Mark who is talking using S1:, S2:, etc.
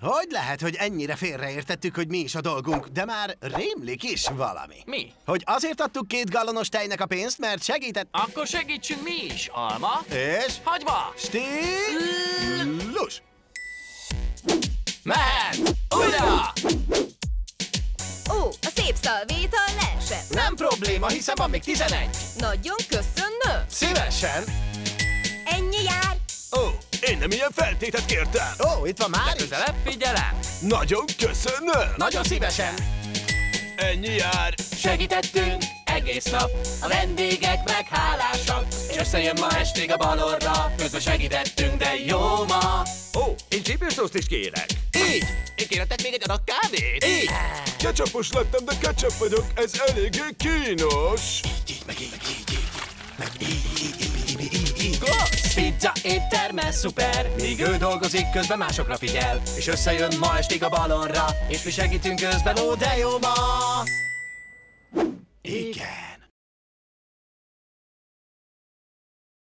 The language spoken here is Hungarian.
S1: Hogy lehet, hogy ennyire félreértettük, hogy mi is a dolgunk, de már rémlik is valami.
S2: Mi?
S1: Hogy azért adtuk két gallonos tejnek a pénzt, mert segített...
S2: Akkor segítsünk mi is, Alma.
S1: És...
S2: Hagyva!
S1: Stílus!
S2: Mehet! Újra!
S3: Ó, a szép szalvéta leesett.
S1: Nem probléma, hiszen van még 11.
S3: Nagyon köszönöm.
S1: Szívesen.
S3: Ennyi jár.
S4: Ó, én nem ilyen feltétet kértem.
S1: Ó, itt van már.
S2: Közelebb figyelem!
S4: Nagyon köszönöm.
S1: Nagyon szívesen.
S4: Ennyi jár.
S2: Segítettünk egész nap, a vendégek meg hálásak, és összejön ma estig a balorra, közben segítettünk, de jó ma.
S4: Ó, én csípősószt is kérek.
S1: Így.
S2: Én kérhetek még egy adag kávét?
S1: Így.
S4: Ketchupos lettem, de ketchup vagyok, ez eléggé kínos.
S2: Glossz! Pizza étterme szuper, míg ő dolgozik, közben másokra figyel, és összejön ma estig a balonra, és mi segítünk közben, ó de jó ma!